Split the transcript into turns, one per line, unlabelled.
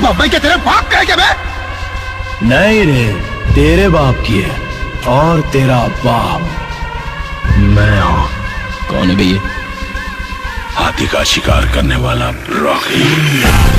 बम्बई के तेरे बाप का है क्या मैं?
नहीं रे तेरे बाप की है और तेरा बाप। मैं हूँ।
कौन है भैया?
हाथी का शिकार करने वाला रॉकी।